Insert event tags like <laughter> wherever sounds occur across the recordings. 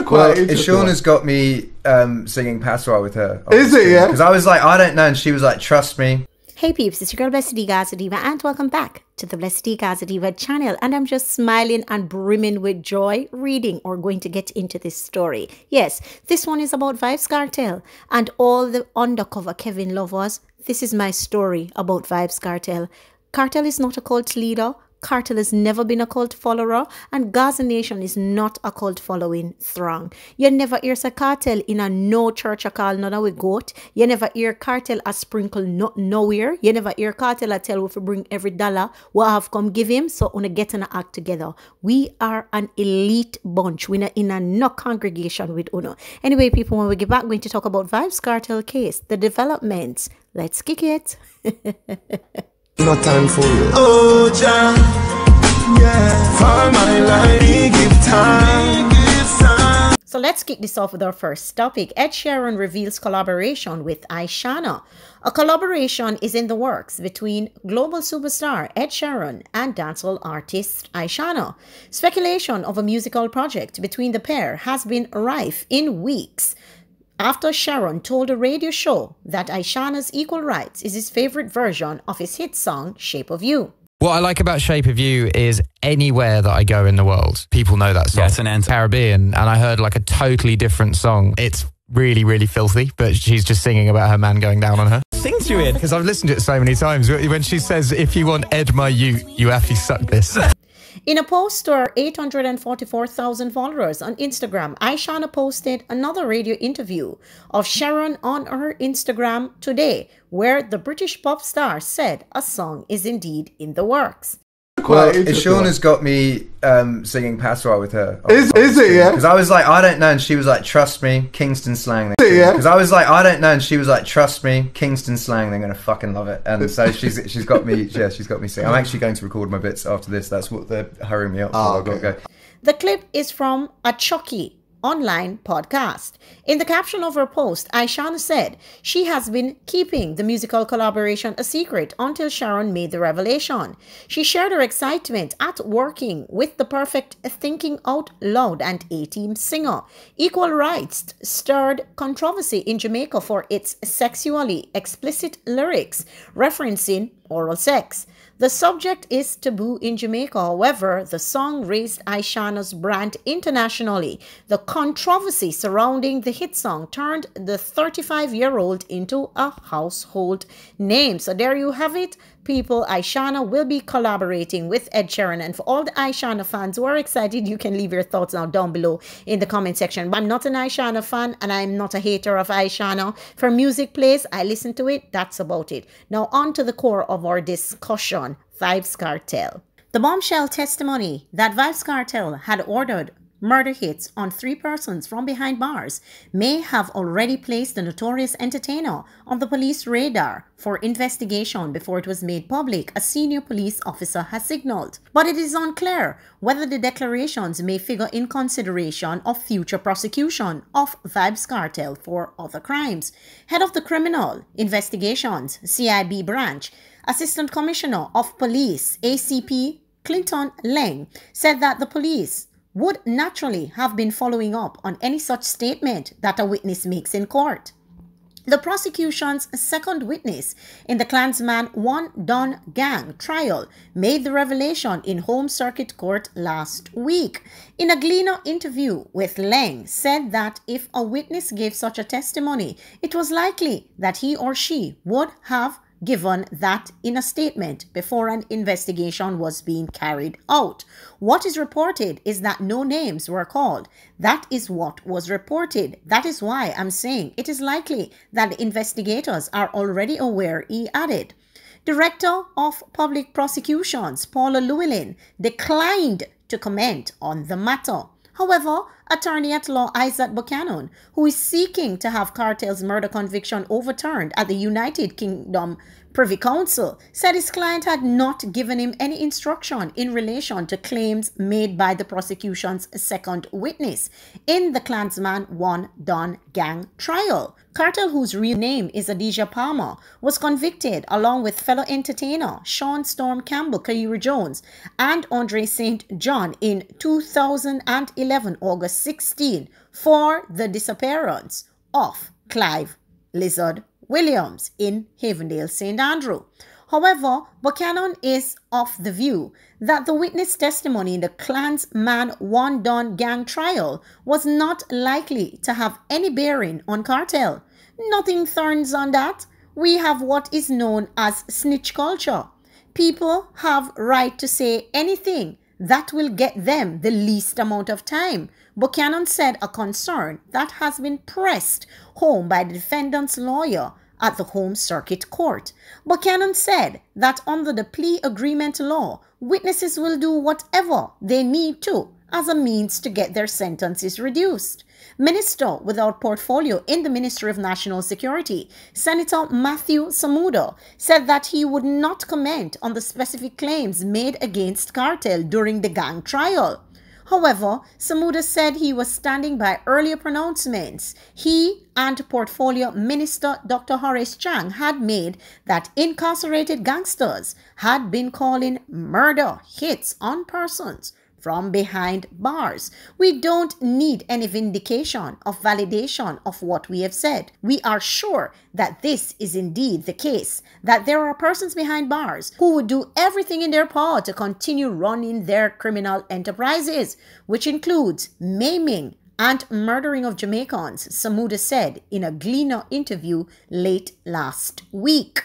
Well, Quite interesting one. Shauna's got me um, singing Patois with her. Is it, yeah? Because I was like, I don't know, and she was like, trust me. Hey peeps, it's your girl Blessed D Gaza Diva and welcome back to the Blessed D Gaza Diva channel. And I'm just smiling and brimming with joy reading or going to get into this story. Yes, this one is about Vybz Kartel and all the undercover Kevin lovers. This is my story about Vybz Kartel. Kartel is not a cult leader. Kartel has never been a cult follower, and Gaza Nation is not a cult following throng. You never hear a Kartel in a no church a call none with goat. You never hear Kartel a sprinkle not nowhere. You never hear Kartel a tell we bring every dollar we have come give him. So on a get an act together. We are an elite bunch. We're in a no congregation with Uno. Anyway, people, when we get back, we're going to talk about Vybz Kartel case, the developments. Let's kick it. <laughs> No time for you. Oh, Jah, yeah. For my life, he give time. So let's kick this off with our first topic. Ed Sheeran reveals collaboration with Ishawna. A collaboration is in the works between global superstar Ed Sheeran and dancehall artist Ishawna. Speculation of a musical project between the pair has been rife in weeks after Sheeran told a radio show that Ishawna's Equal Rights is his favorite version of his hit song Shape of You. What I like about Shape of You is anywhere that I go in the world, people know that song. Yeah, an anthem. Caribbean, and I heard like a totally different song. It's really, really filthy, but she's just singing about her man going down on her. Sing to it. Because I've listened to it so many times. When she says, if you want Ed my you, you have to suck this. <laughs> In a post to her 844,000 followers on Instagram, Ishawna posted another radio interview of Sheeran on her Instagram today, where the British pop star said a song is indeed in the works. Well, interesting one. Shauna's got me um, singing Patois with her. Is- is it, yeah? Because I was like, I don't know, and she was like, trust me, Kingston slang. Is it, yeah? Because I was like, I don't know, and she was like, trust me, Kingston slang. They're gonna fucking love it. And so she's she's got me. <laughs> Yeah, she's got me singing. I'm actually going to record my bits after this. That's what they're hurrying me up for. Oh, I've got to okay. go. The clip is from a Chucky online podcast. In the caption of her post, Ishawna said she has been keeping the musical collaboration a secret until Sheeran made the revelation. She shared her excitement at working with the perfect Thinking Out Loud and A-Team singer. Equal Rights stirred controversy in Jamaica for its sexually explicit lyrics referencing oral sex. The subject is taboo in Jamaica. However, the song raised Ishawna's brand internationally. The controversy surrounding the hit song turned the 35 year old into a household name. So, there you have it, people. Ishawna will be collaborating with Ed Sheeran. And for all the Ishawna fans who are excited, you can leave your thoughts now down below in the comment section. But I'm not an Ishawna fan and I'm not a hater of Ishawna. For music plays, I listen to it. That's about it. Now, on to the core of our discussion Vybz Kartel. The bombshell testimony that Vybz Kartel had ordered murder hits on three persons from behind bars may have already placed the notorious entertainer on the police radar for investigation before it was made public, a senior police officer has signaled. But it is unclear whether the declarations may figure in consideration of future prosecution of Vybz Kartel for other crimes. Head of the Criminal Investigations CIB branch, Assistant Commissioner of Police ACP Clinton Lang said that the police would naturally have been following up on any such statement that a witness makes in court. The prosecution's second witness in the Klansman One Don Gang trial made the revelation in Home Circuit Court last week. In a Gleaner interview with Lang, said that if a witness gave such a testimony, it was likely that he or she would have given that in a statement before an investigation was being carried out. What is reported is that no names were called. That is what was reported. That is why I'm saying it is likely that investigators are already aware, he added. Director of Public Prosecutions, Paula Llewellyn, declined to comment on the matter. However, attorney at law Isaac Buchanan, who is seeking to have Kartel's murder conviction overturned at the United Kingdom Privy Council, said his client had not given him any instruction in relation to claims made by the prosecution's second witness in the Klansman One Don gang trial. Kartel, whose real name is Adidja Palmer, was convicted along with fellow entertainer Sean Storm Campbell, Kahira Jones, and Andre St. John in 2011, August 16, for the disappearance of Clive Lizard Williams in Havendale St. Andrew. However, Buchanan is of the view that the witness testimony in the Klansman One Don gang trial was not likely to have any bearing on Kartel. Nothing thorns on that. We have what is known as snitch culture. People have right to say anything that will get them the least amount of time. Buchanan said a concern that has been pressed home by the defendant's lawyer at the Home Circuit Court. Buchanan said that under the plea agreement law, witnesses will do whatever they need to as a means to get their sentences reduced. Minister without portfolio in the Ministry of National Security, Senator Matthew Samuda, said that he would not comment on the specific claims made against Kartel during the gang trial. However, Samuda said he was standing by earlier pronouncements he and Portfolio Minister Dr. Horace Chang had made that incarcerated gangsters had been calling murder hits on persons from behind bars. We don't need any vindication of validation of what we have said. We are sure that this is indeed the case, that there are persons behind bars who would do everything in their power to continue running their criminal enterprises, which includes maiming, and murdering of Jamaicans, Samuda said in a Gleaner interview late last week.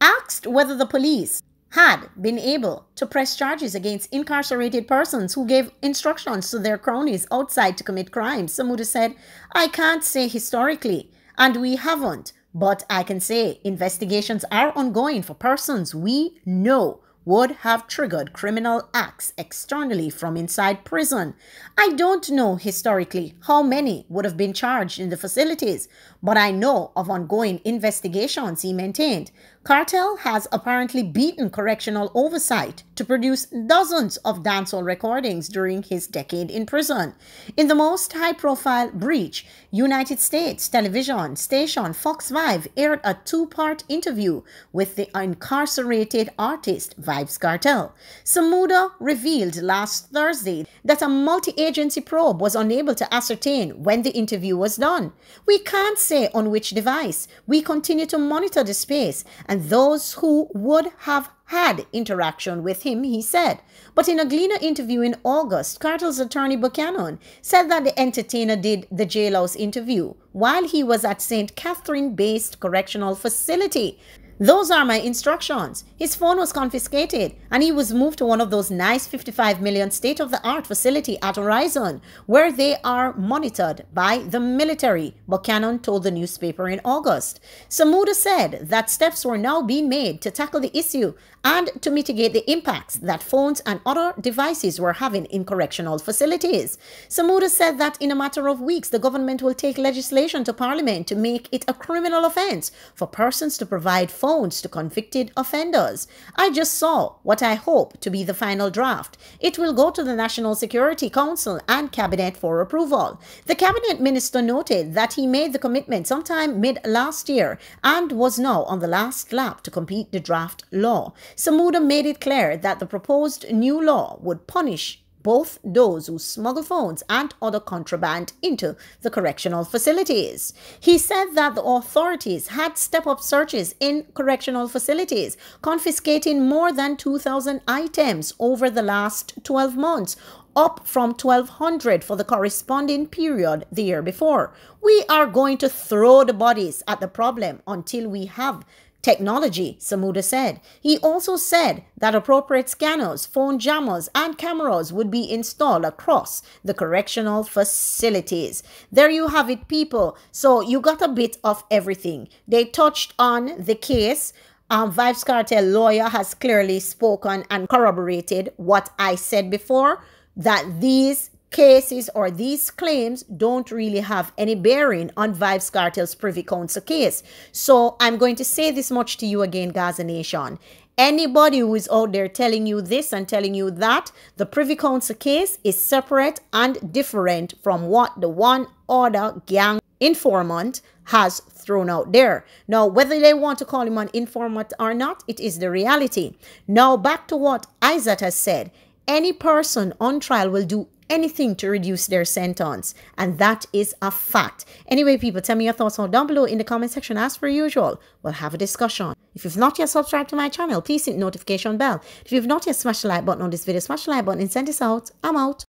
Asked whether the police had been able to press charges against incarcerated persons who gave instructions to their cronies outside to commit crimes. Samuda said, I can't say historically, and we haven't, but I can say investigations are ongoing for persons we know would have triggered criminal acts externally from inside prison. I don't know historically how many would have been charged in the facilities, but I know of ongoing investigations, he maintained. Kartel has apparently beaten correctional oversight to produce dozens of dancehall recordings during his decade in prison. In the most high profile breach, United States television station Fox 5 aired a two part interview with the incarcerated artist Vybz Kartel. Samuda revealed last Thursday that a multi agency probe was unable to ascertain when the interview was done. We can't say on which device. We continue to monitor the space and those who would have had interaction with him, he said. But in a Gleaner interview in August, Kartel's attorney Buchanan said that the entertainer did the jailhouse interview while he was at St. Catherine based correctional facility. Those are my instructions. His phone was confiscated and he was moved to one of those nice 55 million state of the art facility at Horizon where they are monitored by the military, Buchanan told the newspaper in August. Samuda said that steps were now being made to tackle the issue and to mitigate the impacts that phones and other devices were having in correctional facilities. Samuda said that in a matter of weeks, the government will take legislation to Parliament to make it a criminal offense for persons to provide phones to convicted offenders. I just saw what I hope to be the final draft. It will go to the National Security Council and Cabinet for approval. The Cabinet Minister noted that he made the commitment sometime mid last year and was now on the last lap to complete the draft law. Samuda made it clear that the proposed new law would punish both those who smuggle phones and other contraband into the correctional facilities. He said that the authorities had stepped up searches in correctional facilities, confiscating more than 2,000 items over the last 12 months, up from 1200 for the corresponding period the year before. We are going to throw the bodies at the problem until we have technology, Samuda said. He also said that appropriate scanners, phone jammers, and cameras would be installed across the correctional facilities. There you have it, people. So you got a bit of everything. They touched on the case. Um, Vybz Kartel lawyer has clearly spoken and corroborated what I said before that these cases or these claims don't really have any bearing on Vybz Kartel's Privy Council case. So I'm going to say this much to you again, Gaza Nation. Anybody who is out there telling you this and telling you that, the Privy Council case is separate and different from what the one other gang informant has thrown out there. Now, whether they want to call him an informant or not, it is the reality. Now, back to what Isaac has said. Any person on trial will do anything to reduce their sentence. And that is a fact. Anyway, people, tell me your thoughts down below in the comment section as per usual. We'll have a discussion. If you've not yet subscribed to my channel, please hit notification bell. If you've not yet smashed the like button on this video, smash the like button and send this out. I'm out.